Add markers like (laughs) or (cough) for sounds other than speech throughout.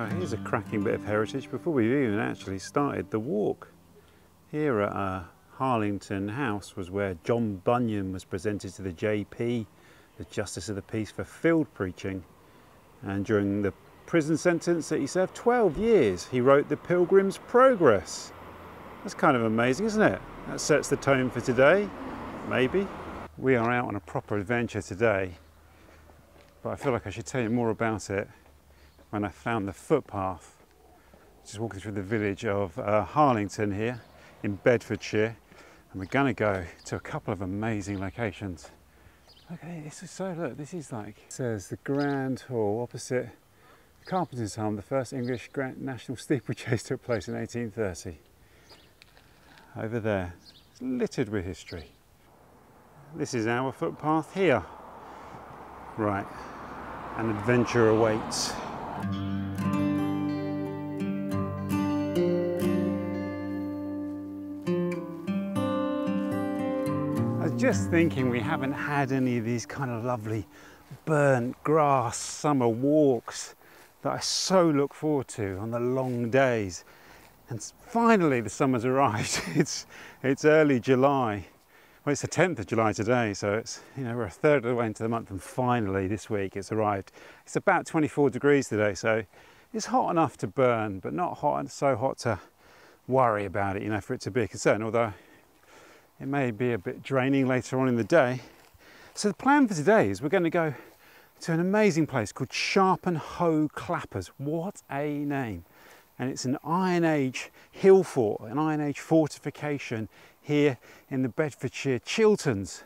Well, here's a cracking bit of heritage before we've even actually started the walk. Here at uh, Harlington House was where John Bunyan was presented to the JP, the Justice of the Peace, for field preaching. And during the prison sentence that he served, 12 years, he wrote The Pilgrim's Progress. That's kind of amazing, isn't it? That sets the tone for today, maybe. We are out on a proper adventure today, but I feel like I should tell you more about it when I found the footpath. Just walking through the village of uh, Harlington here in Bedfordshire, and we're to go to a couple of amazing locations. Okay, this is so look. This is like says the Grand Hall opposite Carpenter's Home. The first English Grand National Steeplechase (laughs) took place in 1830. Over there, it's littered with history. This is our footpath here. Right, an adventure awaits. I was just thinking we haven't had any of these kind of lovely burnt grass summer walks that I so look forward to on the long days. And finally the summer's arrived. (laughs) It's, it's early July. Well, it's the 10th of July today, so it's, you know, we're a third of the way into the month and finally this week it's arrived. It's about 24 degrees today, so it's hot enough to burn, but not hot and so hot to worry about it, you know, for it to be a concern, although it may be a bit draining later on in the day. So the plan for today is we're going to go to an amazing place called Sharpenhoe Clappers. What a name! And it's an Iron Age hill fort, an Iron Age fortification here in the Bedfordshire Chilterns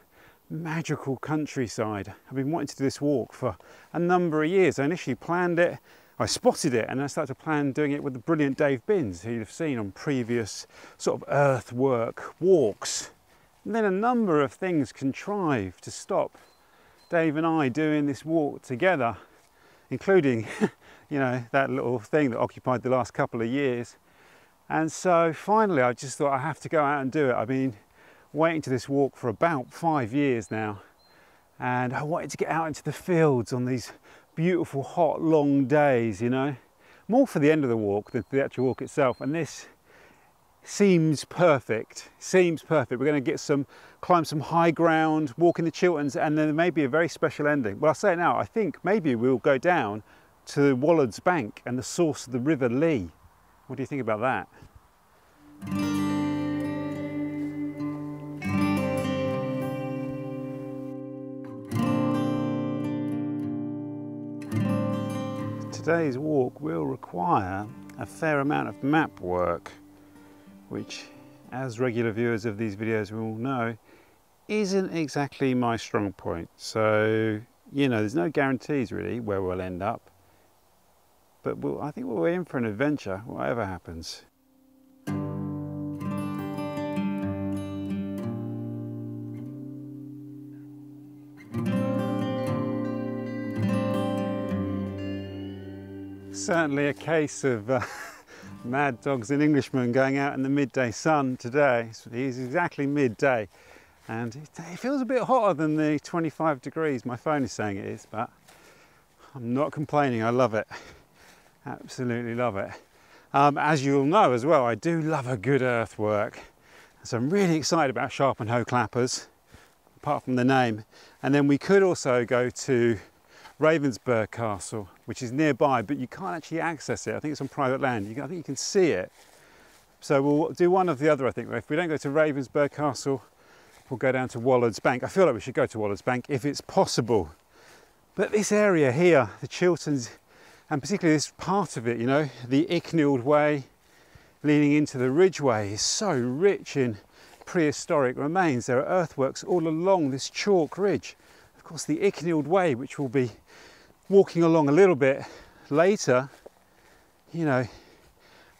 magical countryside. I've been wanting to do this walk for a number of years. I initially planned it, I spotted it, and I started to plan doing it with the brilliant Dave Binns, who you've seen on previous sort of earthwork walks. And then a number of things contrived to stop Dave and I doing this walk together, including, (laughs) you know, that little thing that occupied the last couple of years. And so finally, I just thought I have to go out and do it. I've been waiting to this walk for about five years now. And I wanted to get out into the fields on these beautiful, hot, long days, you know. More for the end of the walk than the actual walk itself. And this seems perfect, seems perfect. We're going to get some, climb some high ground, walk in the Chilterns, and then there may be a very special ending. Well, I'll say it now, I think maybe we'll go down to Waulud's Bank and the source of the River Lea. What do you think about that? Today's walk will require a fair amount of map work, which as regular viewers of these videos will know, isn't exactly my strong point. So, you know, there's no guarantees really where we'll end up. But we'll, I think we're in for an adventure, whatever happens. Certainly a case of uh, (laughs) mad dogs and Englishmen going out in the midday sun today. It's exactly midday and it feels a bit hotter than the 25 degrees my phone is saying it is, but I'm not complaining, I love it. Absolutely love it. Um, as you'll know as well, I do love a good earthwork. So I'm really excited about Sharpenhoe Clappers, apart from the name. And then we could also go to Ravensburgh Castle, which is nearby, but you can't actually access it. I think it's on private land. You, I think you can see it. So we'll do one of the other, I think. If we don't go to Ravensburgh Castle, we'll go down to Waulud's Bank. I feel like we should go to Waulud's Bank if it's possible. But this area here, the Chilterns, and particularly this part of it, you know, the Icknield Way leading into the Ridgeway is so rich in prehistoric remains. There are earthworks all along this chalk ridge. Of course, the Icknield Way, which we'll be walking along a little bit later, you know,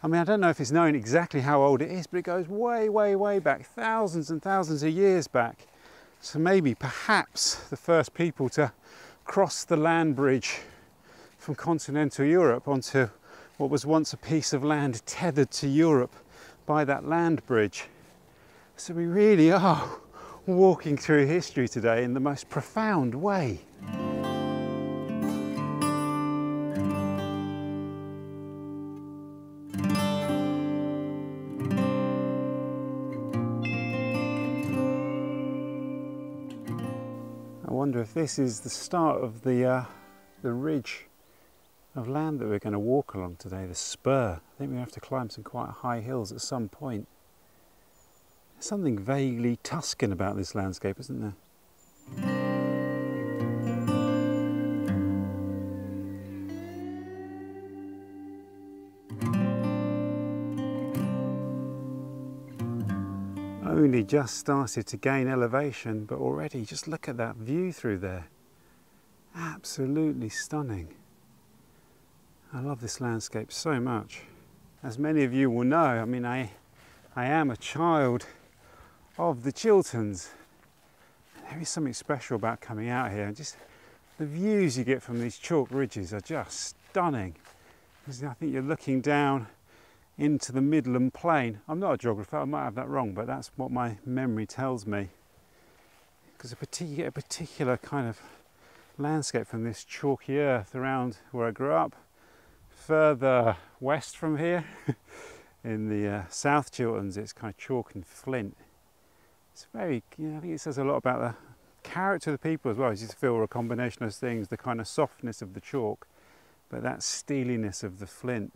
I mean, I don't know if it's known exactly how old it is, but it goes way, way, way back, thousands and thousands of years back. So maybe, perhaps, the first people to cross the land bridge from continental Europe onto what was once a piece of land tethered to Europe by that land bridge. So we really are walking through history today in the most profound way. This is the start of the, uh, the ridge of land that we're going to walk along today, the spur. I think we have to climb some quite high hills at some point. There's something vaguely Tuscan about this landscape, isn't there? Only just started to gain elevation, but already just look at that view through there. Absolutely stunning. I love this landscape so much. As many of you will know, I mean, I, I am a child of the Chilterns. There is something special about coming out here. And just the views you get from these chalk ridges are just stunning. I think you're looking down into the Midland Plain. I'm not a geographer, I might have that wrong, but that's what my memory tells me. Because a particular kind of landscape from this chalky earth around where I grew up. Further west from here, (laughs) in the uh, South Chilterns, it's kind of chalk and flint. It's very, you know, I think it says a lot about the character of the people as well. You just feel a combination of things, the kind of softness of the chalk, but that steeliness of the flint.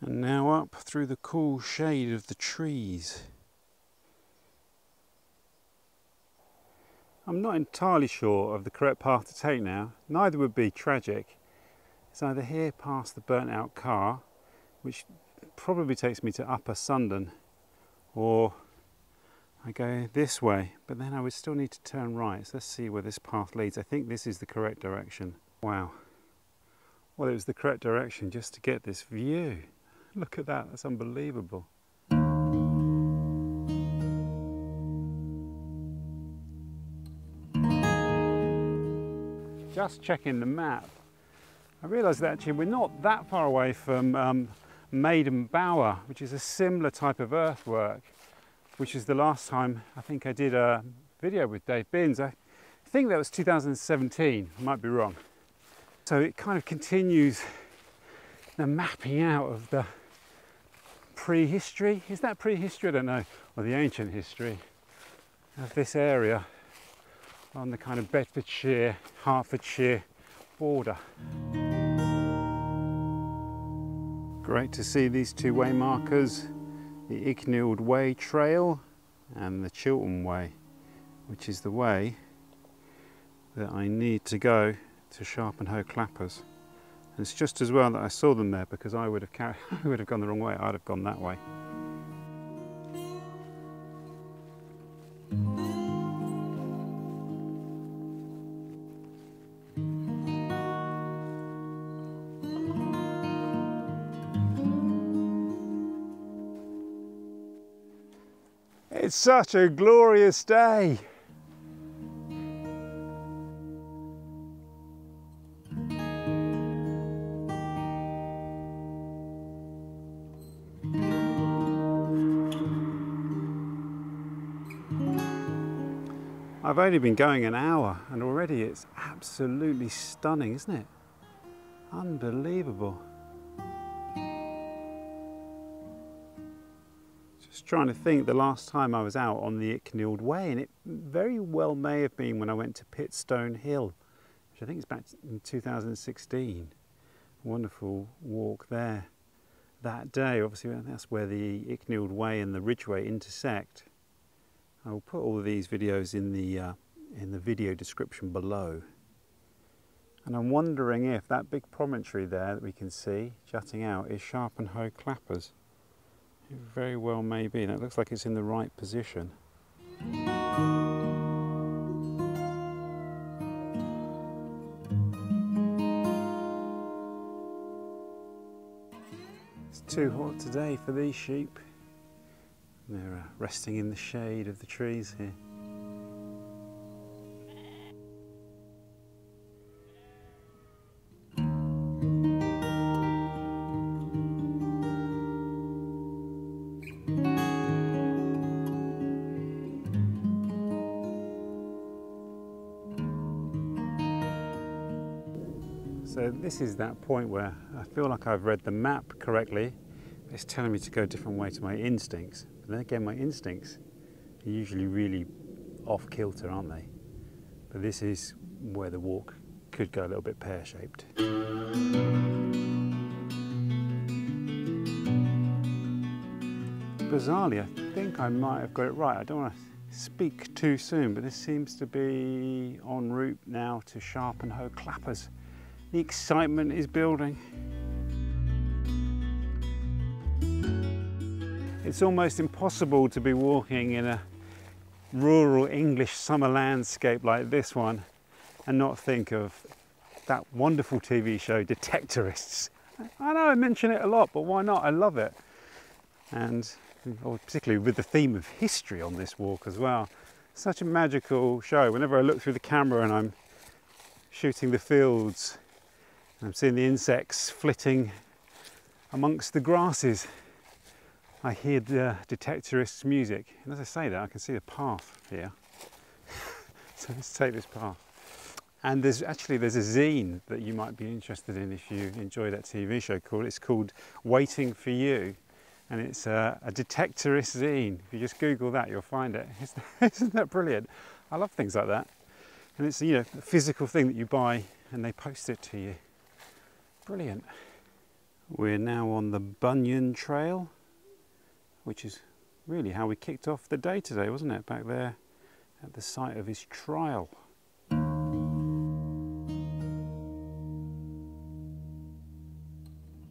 And now up through the cool shade of the trees. I'm not entirely sure of the correct path to take now. Neither would be tragic. It's either here past the burnt out car, which probably takes me to Upper Sundon, or I go this way, but then I would still need to turn right. So let's see where this path leads. I think this is the correct direction. Wow. Well, it was the correct direction just to get this view. Look at that, that's unbelievable. Just checking the map, I realised that actually we're not that far away from um, Maiden Bower, which is a similar type of earthwork, which is the last time I think I did a video with Dave Binns. I think that was 2017, I might be wrong. So it kind of continues the mapping out of the prehistory. Is that prehistory? I don't know. Or the ancient history of this area on the kind of Bedfordshire, Hertfordshire border. Great to see these two way markers, the Icknield Way Trail and the Chiltern Way, which is the way that I need to go to Sharpenhoe Clappers. And it's just as well that I saw them there because I would have carried, (laughs) I would have gone the wrong way. I'd have gone that way. It's such a glorious day. I've only been going an hour and already it's absolutely stunning, isn't it? Unbelievable. Just trying to think the last time I was out on the Icknield Way and it very well may have been when I went to Pitstone Hill, which I think is back in 2016. Wonderful walk there. That day, obviously that's where the Icknield Way and the Ridgeway intersect. I will put all of these videos in the, uh, in the video description below. And I'm wondering if that big promontory there that we can see jutting out is Sharpenhoe Clappers. It very well may be, and it looks like it's in the right position. It's too hot today for these sheep. They're uh, resting in the shade of the trees here. So this is that point where I feel like I've read the map correctly. It's telling me to go a different way to my instincts. Then again, my instincts are usually really off kilter, aren't they? But this is where the walk could go a little bit pear-shaped. Bizarrely, I think I might have got it right. I don't want to speak too soon, but this seems to be en route now to Sharpenhoe Clappers. The excitement is building. It's almost impossible to be walking in a rural English summer landscape like this one and not think of that wonderful TV show Detectorists. I know I mention it a lot, but why not? I love it. And particularly with the theme of history on this walk as well. Such a magical show. Whenever I look through the camera and I'm shooting the fields, I'm seeing the insects flitting amongst the grasses, I hear the detectorist's music. And as I say that, I can see the path here. (laughs) so let's take this path. And there's actually there's a zine that you might be interested in if you enjoy that TV show called it's called Waiting for You, and it's a, a detectorist zine. If you just Google that, you'll find it. (laughs) Isn't that brilliant? I love things like that, and it's you know a physical thing that you buy and they post it to you. Brilliant. We're now on the Bunyan Trail which is really how we kicked off the day today, wasn't it? Back there at the site of his trial.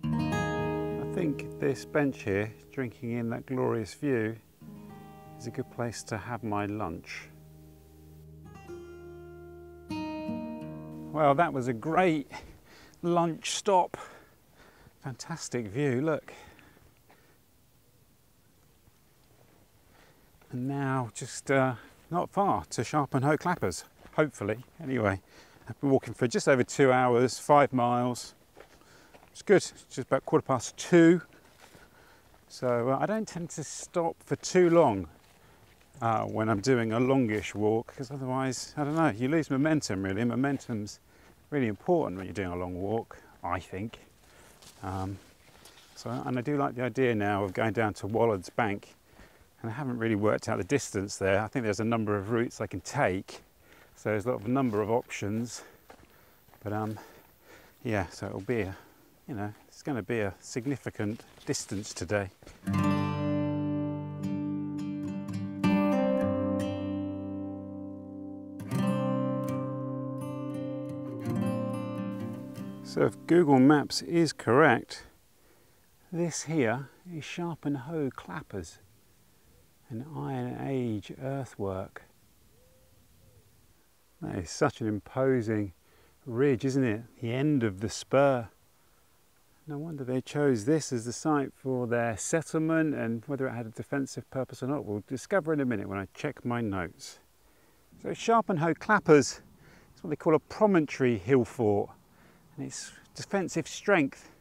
I think this bench here, drinking in that glorious view, is a good place to have my lunch. Well, that was a great lunch stop. Fantastic view, look. And now just uh, not far to Sharpenhoe Clappers, hopefully. Anyway, I've been walking for just over two hours, five miles. It's good, it's just about quarter past two. So uh, I don't tend to stop for too long uh, when I'm doing a longish walk because otherwise, I don't know, you lose momentum really. Momentum's really important when you're doing a long walk, I think. Um, so, and I do like the idea now of going down to Waulud's Bank and I haven't really worked out the distance there. I think there's a number of routes I can take, so there's a lot of number of options. But um, yeah, so it'll be a, you know, it's going to be a significant distance today. So if Google Maps is correct, this here is Sharpenhoe Clappers an Iron Age earthwork. That is such an imposing ridge, isn't it? The end of the spur. No wonder they chose this as the site for their settlement and whether it had a defensive purpose or not, we'll discover in a minute when I check my notes. So Sharpenhoe Clappers is what they call a promontory hill fort and its defensive strength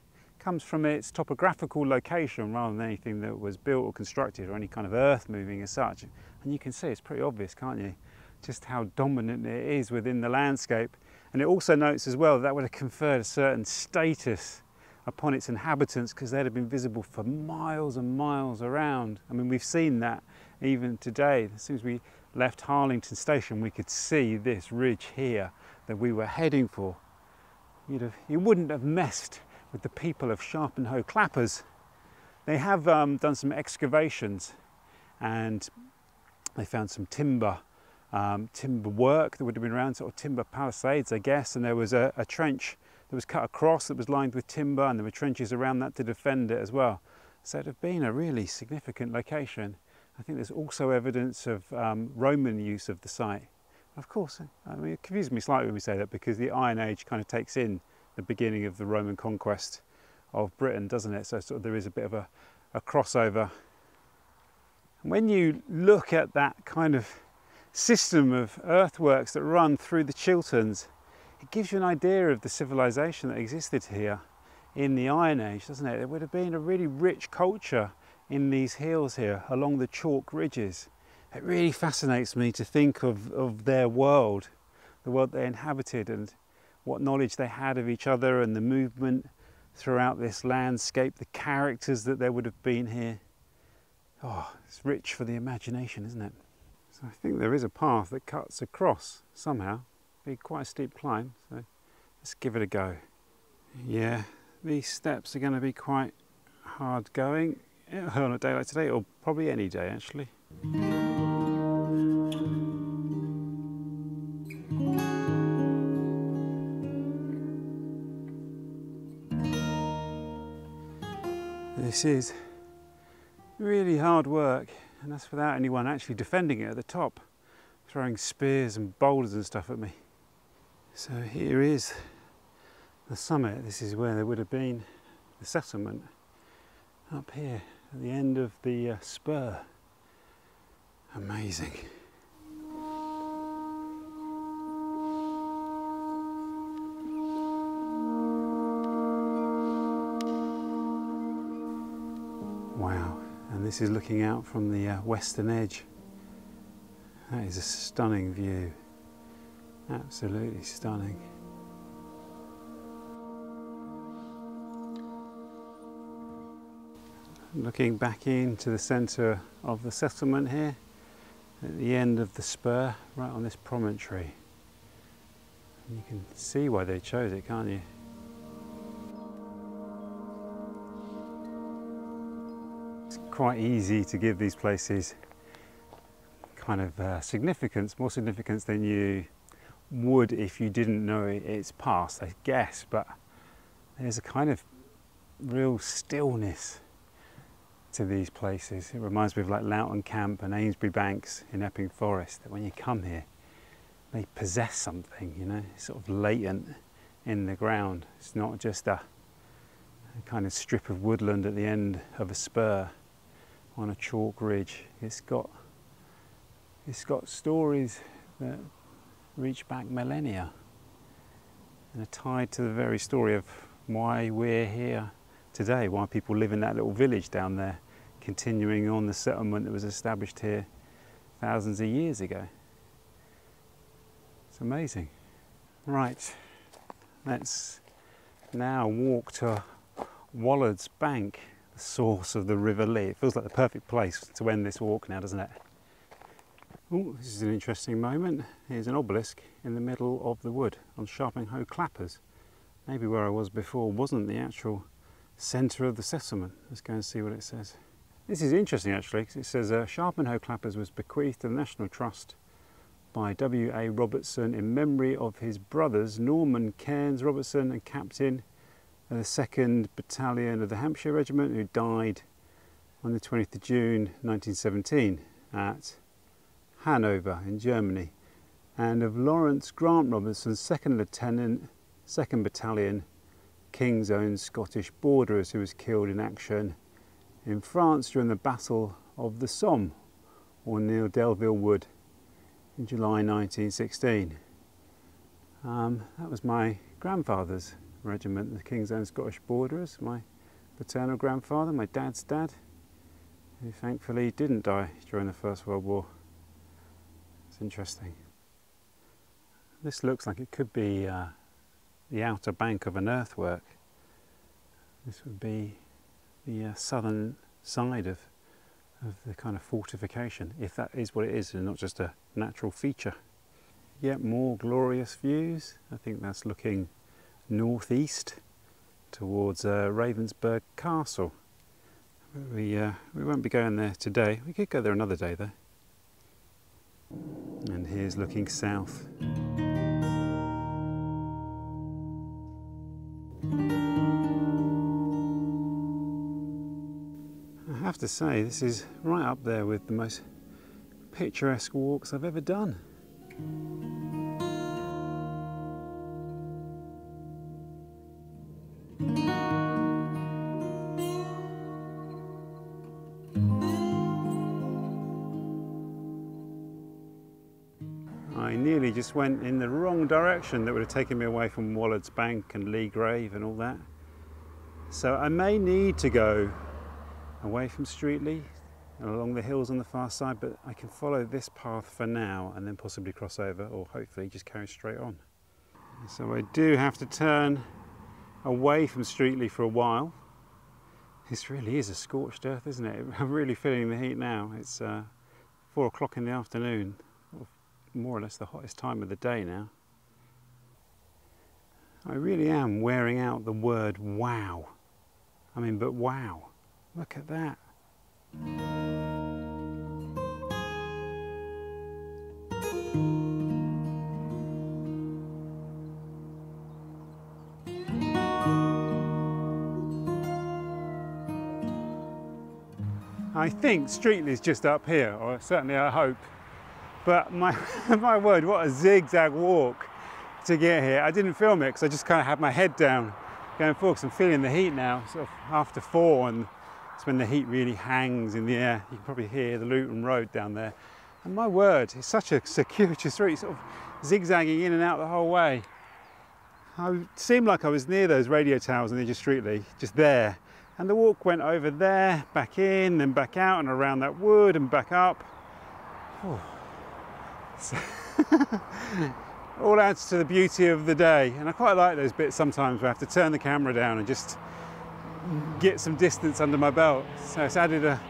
comes from its topographical location rather than anything that was built or constructed or any kind of earth moving as such. And you can see it's pretty obvious, can't you? Just how dominant it is within the landscape. And it also notes as well that, that would have conferred a certain status upon its inhabitants because they'd have been visible for miles and miles around. I mean, we've seen that even today. As soon as we left Harlington Station, we could see this ridge here that we were heading for. You'd have, you wouldn't have messed with the people of Sharpenhoe Clappers. They have um, done some excavations and they found some timber, um, timber work that would have been around, sort of timber palisades, I guess, and there was a, a trench that was cut across that was lined with timber and there were trenches around that to defend it as well. So it had been a really significant location. I think there's also evidence of um, Roman use of the site. Of course, I mean, it confuses me slightly when we say that because the Iron Age kind of takes in the beginning of the Roman conquest of Britain, doesn't it? So sort of there is a bit of a, a crossover. when you look at that kind of system of earthworks that run through the Chilterns, it gives you an idea of the civilization that existed here in the Iron Age, doesn't it? There would have been a really rich culture in these hills here along the chalk ridges. It really fascinates me to think of, of their world, the world they inhabited and what knowledge they had of each other and the movement throughout this landscape, the characters that there would have been here. Oh, it's rich for the imagination, isn't it? So I think there is a path that cuts across somehow. Be quite a steep climb, so let's give it a go. Yeah, these steps are going to be quite hard going eh, on a day like today, or probably any day actually. This is really hard work, and that's without anyone actually defending it at the top, throwing spears and boulders and stuff at me. So here is the summit. This is where there would have been the settlement up here at the end of the uh, spur. Amazing. This is looking out from the uh, western edge. That is a stunning view. Absolutely stunning. Looking back into the centre of the settlement here, at the end of the spur, right on this promontory. You can see why they chose it, can't you? Quite easy to give these places kind of uh, significance, more significance than you would if you didn't know its past, I guess, but there's a kind of real stillness to these places. It reminds me of like Loughton Camp and Ambresbury Banks in Epping Forest, that when you come here, they possess something, you know, sort of latent in the ground. It's not just a, a kind of strip of woodland at the end of a spur on a chalk ridge. It's got, it's got stories that reach back millennia and are tied to the very story of why we're here today, why people live in that little village down there continuing on the settlement that was established here thousands of years ago. It's amazing. Right, let's now walk to Waulud's Bank, the source of the River Lea. It feels like the perfect place to end this walk now, doesn't it? Oh, this is an interesting moment. Here's an obelisk in the middle of the wood on Sharpenhoe Clappers. Maybe where I was before wasn't the actual centre of the settlement. Let's go and see what it says. This is interesting actually because it says uh, Sharpenhoe Clappers was bequeathed to the National Trust by W.A. Robertson in memory of his brothers Norman Cairns Robertson and Captain the 2nd Battalion of the Hampshire Regiment who died on the 20th of June 1917 at Hanover in Germany and of Lawrence Grant Robertson, 2nd Lieutenant, 2nd Battalion, King's Own Scottish Borderers who was killed in action in France during the Battle of the Somme, or near Delville Wood, in July 1916. Um, that was my grandfather's regiment, the King's Own Scottish Borderers, my paternal grandfather, my dad's dad, who thankfully didn't die during the First World War. It's interesting. This looks like it could be uh, the outer bank of an earthwork. This would be the uh, southern side of, of the kind of fortification, if that is what it is and not just a natural feature. Yet more glorious views. I think that's looking northeast towards uh, Ravensburgh Castle. We, uh, we won't be going there today. We could go there another day though. And here's looking south. I have to say, this is right up there with the most picturesque walks I've ever done. Went in the wrong direction that would have taken me away from Waulud's Bank and Leagrave and all that. So I may need to go away from Streatley and along the hills on the far side, but I can follow this path for now and then possibly cross over or hopefully just carry straight on. So I do have to turn away from Streatley for a while. This really is a scorched earth, isn't it? (laughs) I'm really feeling the heat now. It's uh, four o'clock in the afternoon, more or less the hottest time of the day now. I really am wearing out the word wow. I mean, but wow, look at that. I think Streatley's just up here, or certainly I hope. But my, (laughs) my word, what a zigzag walk to get here. I didn't film it because I just kind of had my head down going forward because I'm feeling the heat now, of after four, and it's when the heat really hangs in the air. You can probably hear the Luton Road down there. And my word, it's such a circuitous route, sort of zigzagging in and out the whole way. I seemed like I was near those radio towers on the Streatley, just there. And the walk went over there, back in, then back out and around that wood and back up. So (laughs) all adds to the beauty of the day. And I quite like those bits sometimes where I have to turn the camera down and just get some distance under my belt. So it's added a,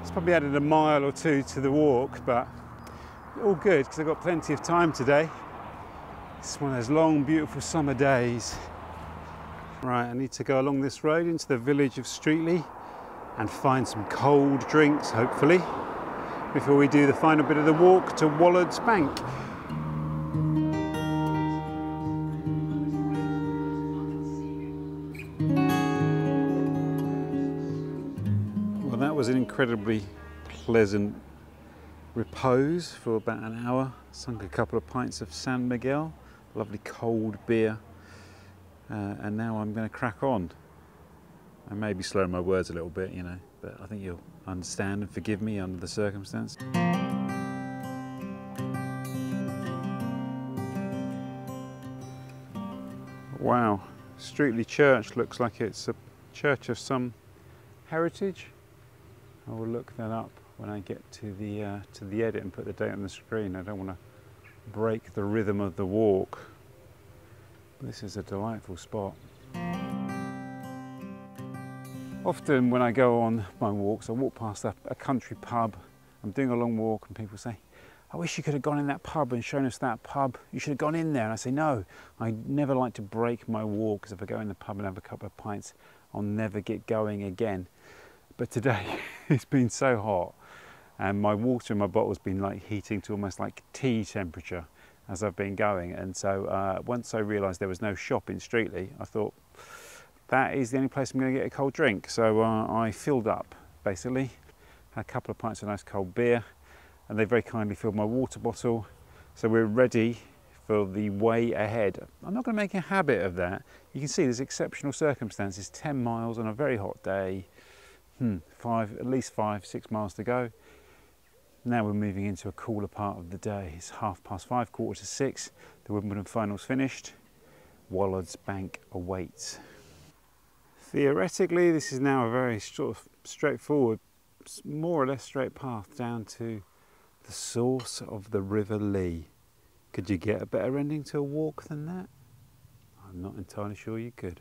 it's probably added a mile or two to the walk, but all good because I've got plenty of time today. It's one of those long, beautiful summer days. Right, I need to go along this road into the village of Streatley and find some cold drinks, hopefully, before we do the final bit of the walk to Waulud's Bank. Well, that was an incredibly pleasant repose for about an hour. Sunk a couple of pints of San Miguel, lovely cold beer uh, and now I'm going to crack on. I may be slowing my words a little bit, you know, but I think you'll understand and forgive me under the circumstance. Wow, Streatley Church looks like it's a church of some heritage. I will look that up when I get to the uh, to the edit and put the date on the screen. I don't want to break the rhythm of the walk. This is a delightful spot. Often when I go on my walks, I walk past a, a, country pub. I'm doing a long walk and people say, I wish you could have gone in that pub and shown us that pub. You should have gone in there. And I say, no, I never like to break my walk because if I go in the pub and have a couple of pints, I'll never get going again. But today (laughs) it's been so hot and my water in my bottle has been like heating to almost like tea temperature as I've been going. And so uh, once I realised there was no shop in Streatley, I thought that is the only place I'm going to get a cold drink. So uh, I filled up basically, had a couple of pints of nice cold beer, and they very kindly filled my water bottle. So we're ready for the way ahead. I'm not going to make a habit of that. You can see there's exceptional circumstances, 10 miles on a very hot day, hmm, five, at least five, six miles to go. Now we're moving into a cooler part of the day. It's half past five, quarter to six. The Wimbledon finals finished. Waulud's Bank awaits. Theoretically, this is now a very sort of straightforward, more or less straight path down to the source of the River Lea. Could you get a better ending to a walk than that? I'm not entirely sure you could.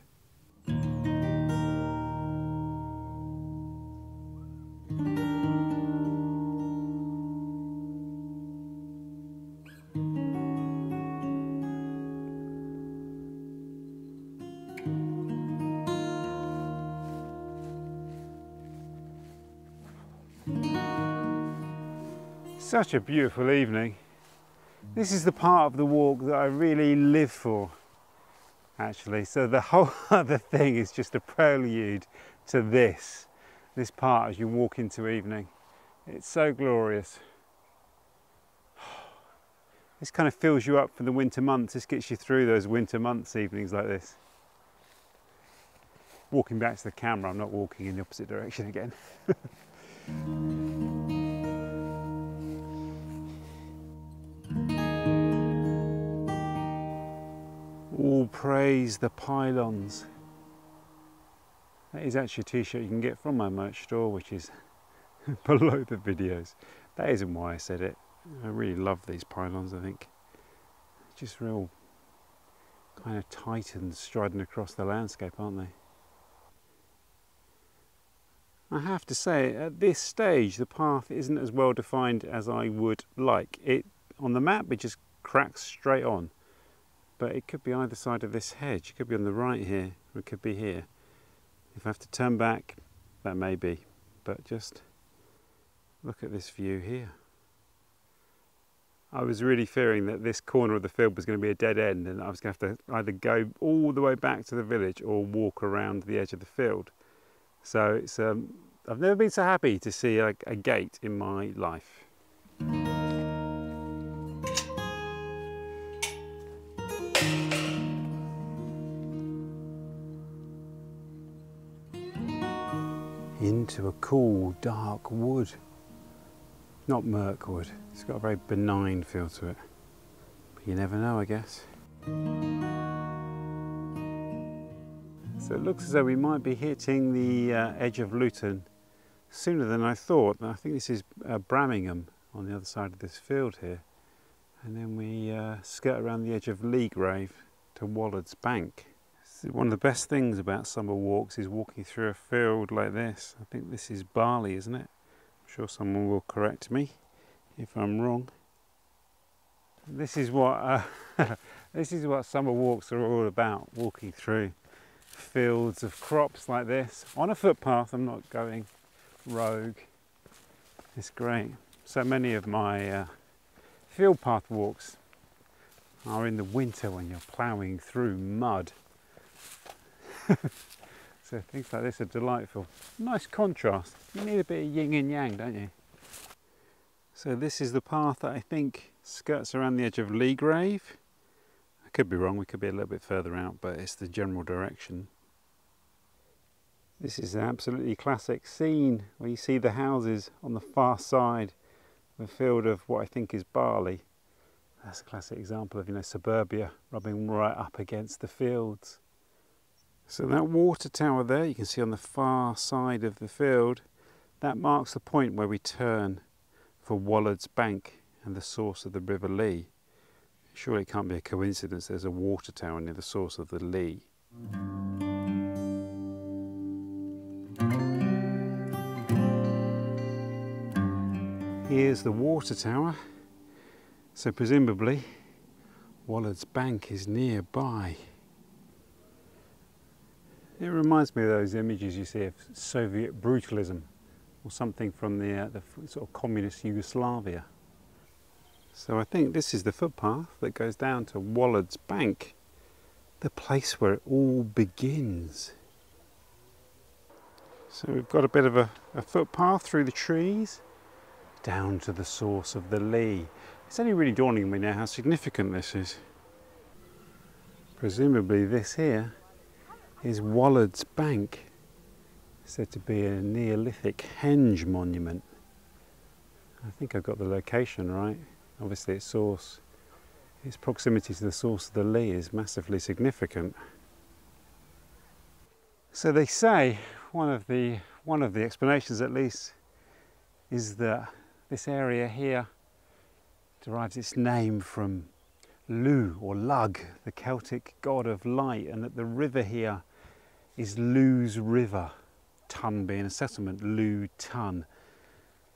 Such a beautiful evening. This is the part of the walk that I really live for, actually. So the whole (laughs) other thing is just a prelude to this, this part as you walk into evening. It's so glorious. (sighs) This kind of fills you up for the winter months. This gets you through those winter months, evenings like this. Walking back to the camera, I'm not walking in the opposite direction again. (laughs) All praise the pylons. That is actually a t-shirt you can get from my merch store, which is (laughs) below the videos. That isn't why I said it. I really love these pylons, I think. Just real kind of titans striding across the landscape, aren't they? I have to say, at this stage, the path isn't as well defined as I would like. It On the map, it just cracks straight on. But it could be either side of this hedge. It could be on the right here, or it could be here. If I have to turn back, that may be. But just look at this view here. I was really fearing that this corner of the field was going to be a dead end and I was going to have to either go all the way back to the village or walk around the edge of the field. So it's, um, I've never been so happy to see a, a gate in my life. Into a cool, dark wood. Not Mirkwood. It's got a very benign feel to it. But you never know, I guess. So it looks as though we might be hitting the uh, edge of Luton sooner than I thought. I think this is uh, Bramingham on the other side of this field here. And then we uh, skirt around the edge of Leagrave to Waulud's Bank. One of the best things about summer walks is walking through a field like this. I think this is barley, isn't it? I'm sure someone will correct me if I'm wrong. This is what uh, (laughs) this is what summer walks are all about, walking through fields of crops like this on a footpath. I'm not going rogue. It's great. So many of my uh, field path walks are in the winter when you're ploughing through mud. (laughs) so things like this are delightful. Nice contrast. You need a bit of yin and yang, don't you? So this is the path that I think skirts around the edge of Leagrave could be wrong, we could be a little bit further out, but it's the general direction. This is an absolutely classic scene where you see the houses on the far side of a field of what I think is barley. That's a classic example of you know suburbia rubbing right up against the fields. So that water tower there you can see on the far side of the field, that marks the point where we turn for Waulud's Bank and the source of the River Lea. Surely it can't be a coincidence there's a water tower near the source of the Lea. Here's the water tower. So presumably Waulud's Bank is nearby. It reminds me of those images you see of Soviet brutalism or something from the, uh, the sort of communist Yugoslavia. So I think this is the footpath that goes down to Waulud's Bank, the place where it all begins. So we've got a bit of a, a footpath through the trees down to the source of the Lea. It's only really dawning on me now how significant this is. Presumably this here is Waulud's Bank, said to be a Neolithic henge monument. I think I've got the location right obviously its source, its proximity to the source of the Lea is massively significant. So they say one of the one of the explanations at least is that this area here derives its name from Lu or Lug, the Celtic god of light, and that the river here is Lu's River, Tun being a settlement, Lu Tun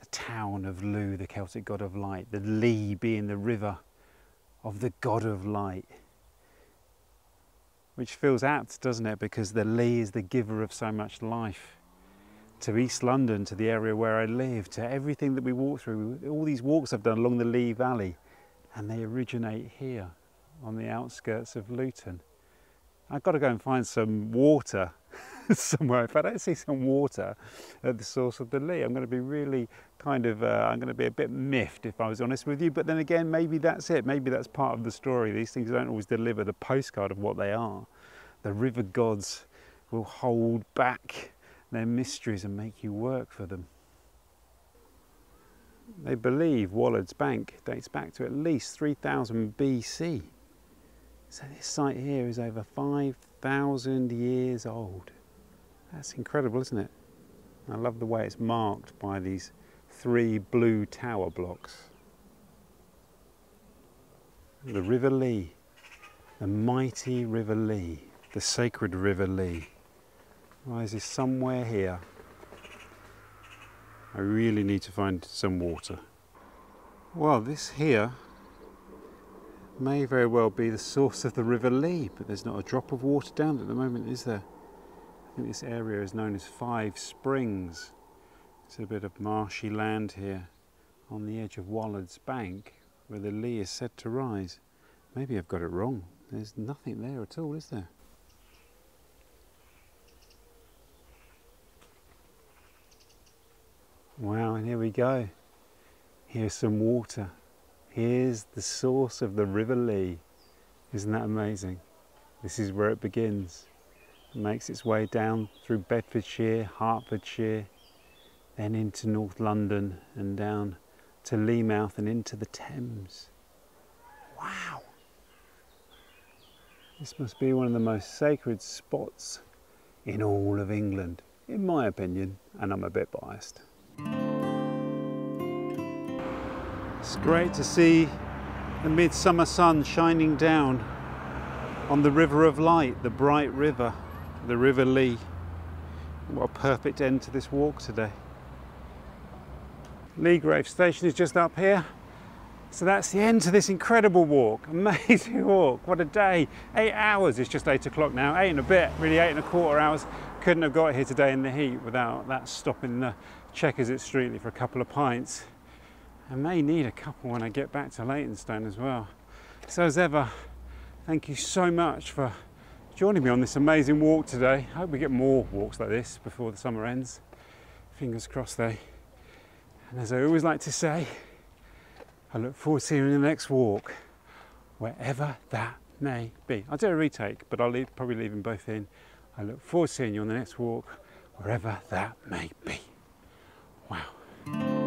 the town of Lu, the Celtic god of light, the Lea being the river of the god of light. Which feels apt, doesn't it? Because the Lea is the giver of so much life. To East London, to the area where I live, to everything that we walk through, all these walks I've done along the Lee Valley, and they originate here on the outskirts of Luton. I've got to go and find some water (laughs) somewhere. If I don't see some water at the source of the Lea, I'm going to be really kind of, uh, I'm going to be a bit miffed if I was honest with you. But then again, maybe that's it. Maybe that's part of the story. These things don't always deliver the postcard of what they are. The river gods will hold back their mysteries and make you work for them. They believe Waulud's Bank dates back to at least 3000 BC. So this site here is over 5,000 years old. That's incredible, isn't it? I love the way it's marked by these three blue tower blocks. The River Lea, the mighty River Lea, the sacred River Lea, rises somewhere here I really need to find some water. Well, this here may very well be the source of the River Lea, but there's not a drop of water down at the moment, is there? I think this area is known as Five Springs. It's a bit of marshy land here on the edge of Waulud's Bank where the Lea is said to rise. Maybe I've got it wrong. There's nothing there at all, is there? Wow, and here we go. Here's some water. Here's the source of the River Lea. Isn't that amazing? This is where it begins. It makes its way down through Bedfordshire, Hertfordshire, then into North London and down to Leamouth and into the Thames. Wow! This must be one of the most sacred spots in all of England, in my opinion, and I'm a bit biased. It's great to see the midsummer sun shining down on the River of Light, the bright river, the River Lea. What a perfect end to this walk today. Leagrave Station is just up here. So that's the end to this incredible walk. (laughs) Amazing walk. What a day. Eight hours. It's just eight o'clock now. Eight and a bit, really eight and a quarter hours. Couldn't have got here today in the heat without that stopping the Chequers at Streatley for a couple of pints. I may need a couple when I get back to Leytonstone as well. So as ever, thank you so much for joining me on this amazing walk today. I hope we get more walks like this before the summer ends. Fingers crossed though. And as I always like to say, I look forward to seeing you in the next walk, wherever that may be. I'll do a retake, but I'll leave, probably leave them both in. I look forward to seeing you on the next walk, wherever that may be. Wow.